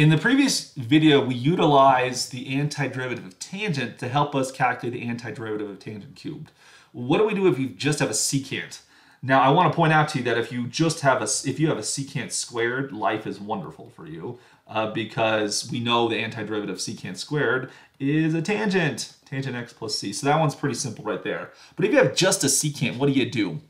In the previous video, we utilized the antiderivative of tangent to help us calculate the antiderivative of tangent cubed. What do we do if you just have a secant? Now, I want to point out to you that if you just have a if you have a secant squared, life is wonderful for you uh, because we know the antiderivative of secant squared is a tangent, tangent x plus c. So that one's pretty simple right there. But if you have just a secant, what do you do?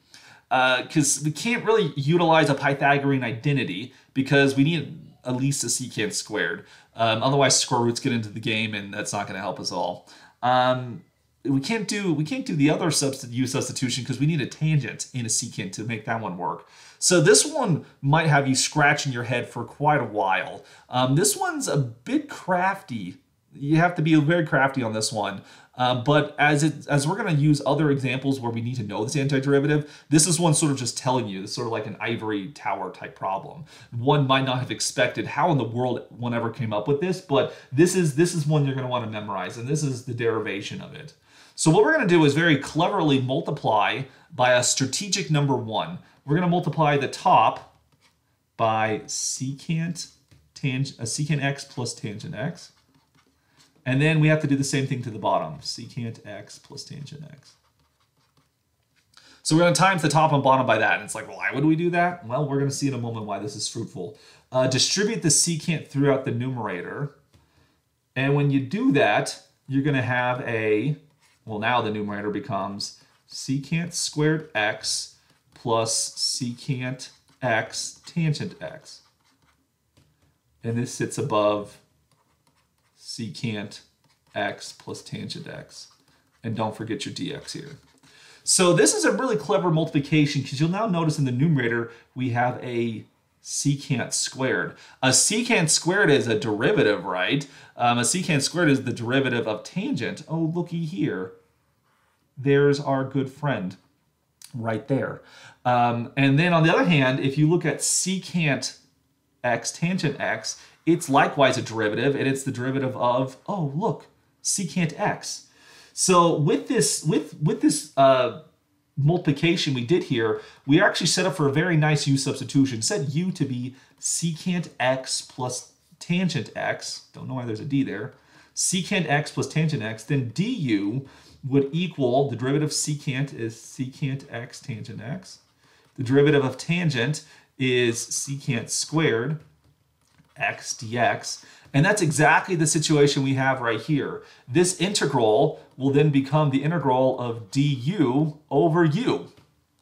Because uh, we can't really utilize a Pythagorean identity because we need at least a secant squared. Um, otherwise, square roots get into the game, and that's not going to help us all. Um, we can't do we can't do the other substitute substitution because we need a tangent in a secant to make that one work. So this one might have you scratching your head for quite a while. Um, this one's a bit crafty. You have to be very crafty on this one. Um, but as it as we're going to use other examples where we need to know this antiderivative, this is one sort of just telling you. Sort of like an ivory tower type problem. One might not have expected how in the world one ever came up with this, but this is this is one you're going to want to memorize, and this is the derivation of it. So what we're going to do is very cleverly multiply by a strategic number one. We're going to multiply the top by secant tangent, a secant x plus tangent x. And then we have to do the same thing to the bottom, secant x plus tangent x. So we're going to times the top and bottom by that. And it's like, why would we do that? Well, we're going to see in a moment why this is fruitful. Uh, distribute the secant throughout the numerator. And when you do that, you're going to have a, well, now the numerator becomes secant squared x plus secant x tangent x. And this sits above secant x plus tangent x. And don't forget your dx here. So this is a really clever multiplication because you'll now notice in the numerator we have a secant squared. A secant squared is a derivative, right? Um, a secant squared is the derivative of tangent. Oh, looky here. There's our good friend right there. Um, and then on the other hand, if you look at secant x tangent x, it's likewise a derivative, and it's the derivative of, oh, look, secant x. So with this, with, with this uh, multiplication we did here, we actually set up for a very nice u substitution. Set u to be secant x plus tangent x. Don't know why there's a d there. Secant x plus tangent x. Then du would equal, the derivative of secant is secant x tangent x. The derivative of tangent is secant squared x dx. And that's exactly the situation we have right here. This integral will then become the integral of du over u.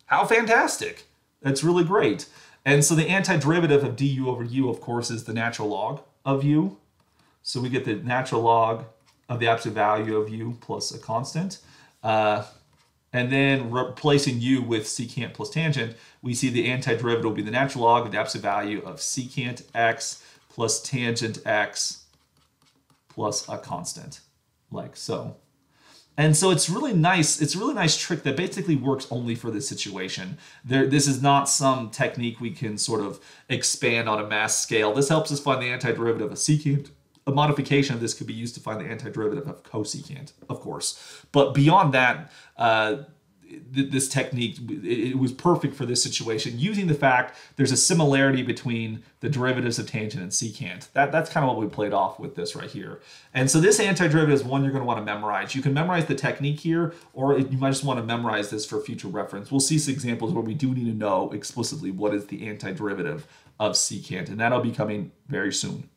How fantastic. That's really great. And so the antiderivative of du over u, of course, is the natural log of u. So we get the natural log of the absolute value of u plus a constant. Uh, and then replacing u with secant plus tangent, we see the antiderivative will be the natural log of the absolute value of secant x plus tangent x plus a constant, like so. And so it's really nice. It's a really nice trick that basically works only for this situation. There, this is not some technique we can sort of expand on a mass scale. This helps us find the antiderivative of secant. A modification of this could be used to find the antiderivative of cosecant, of course. But beyond that, uh, this technique it was perfect for this situation using the fact there's a similarity between the derivatives of tangent and secant. That that's kind of what we played off with this right here. And so this antiderivative is one you're going to want to memorize. You can memorize the technique here or you might just want to memorize this for future reference. We'll see some examples where we do need to know explicitly what is the antiderivative of secant and that'll be coming very soon